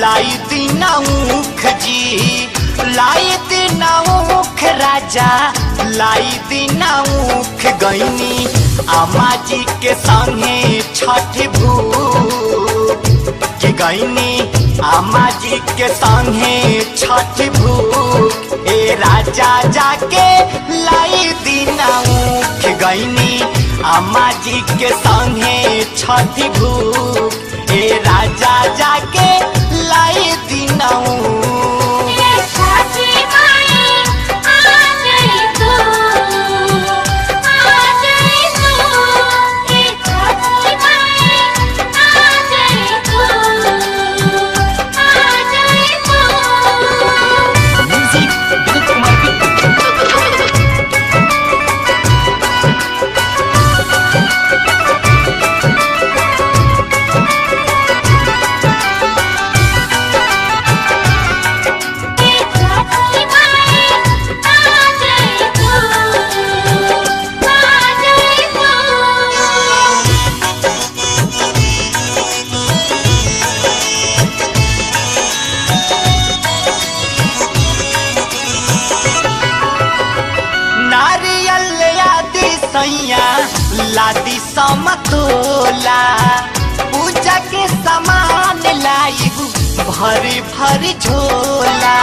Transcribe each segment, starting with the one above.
लाई दीना ऊख जी, लाई दीना ऊख राजा, लाई दीना ऊख गईनी आमा जी के संगे छठ भूख के गईनी आमा जी के संगे छठ भूख ए राजा जाके लाई दीना ऊख गईनी अम्मा जी के संगे छठ भूख ए राजा जाके लादी समतोला पूजा के सामान लाई भरी भरी झोला।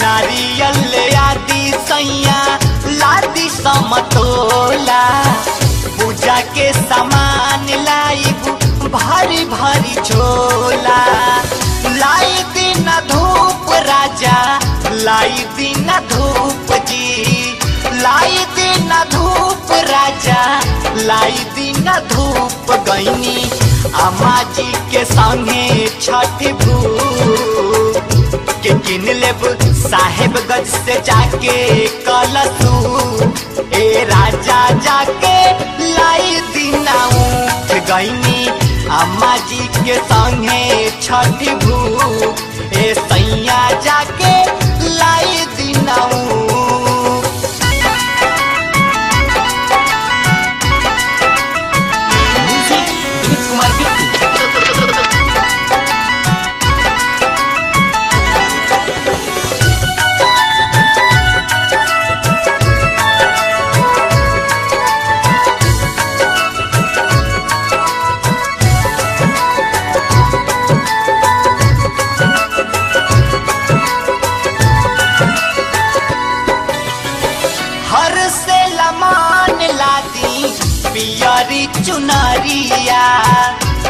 नारियल आदि सैया लादी समतोला पूजा के सामान लाइब, भारी भारी झोला। लाई दिन धूप जी। लाई दिन धूप राजा। लाई दिन धूप गईनी अम्मा जी के संगे छठ भूख। के किन लेब साहेब गज से जाके कलसू। ए राजा जाके लाई दिना उठ गईनी अम्मा जी के संगे छठ भूख। ए सैया जाके लाई दिना पियरी चुनरिया,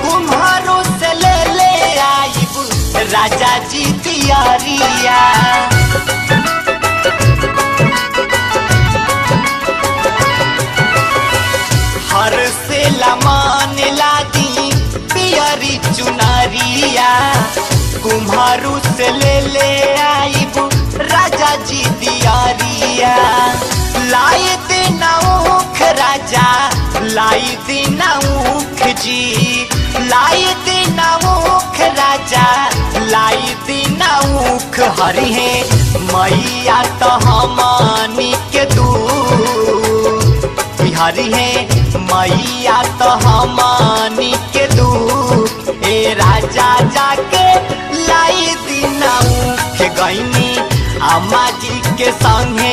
कुम्हारों से ले ले आईब राजा जी तियरिया। हर से लमान लादी पियरी चुनरिया, कुम्हारू से ले ले आईब राजा जी दियारिया लाई देना ऊख राजा, लाई देना ऊख जी। लाई देना ऊख राजा, लाई देना ऊख हरि है। मैया तो हमनी के दूर बिहारी है। मैया तो हमनी के दूर ए राजा जाके लाई दिना के गईनी अम्मा जी के संगे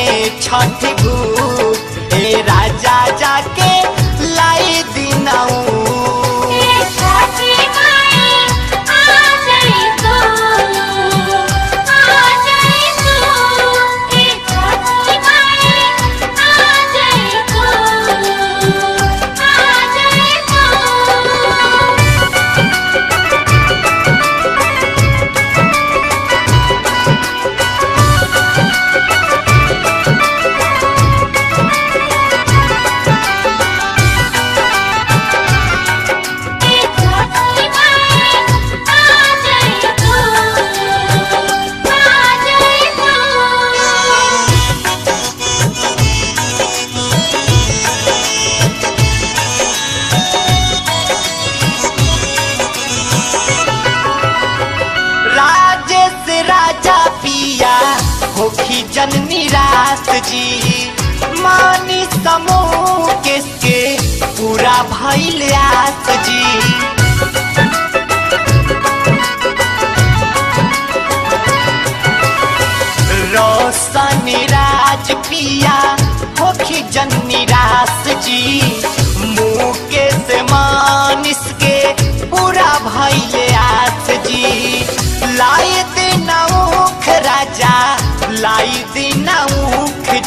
निराश जी। मानी समूह के के पूरा भैल आस जी। रोशन राज पिया होखी जन निराश जी।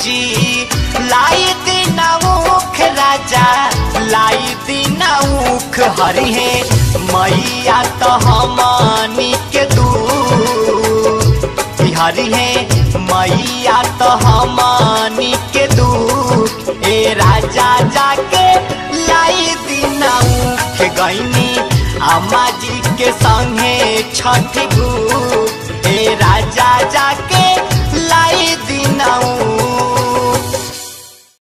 जी। लाई दिन ऊख राजा लाई दिन ऊख हरी है। मैया तो हमनी के दू हरी है। मैया तो हमनी के दू ए राजा जाके लाई दिन ऊख गईनी। अम्मा जी के संगे छठ गु ए राजा जाके लाई दिन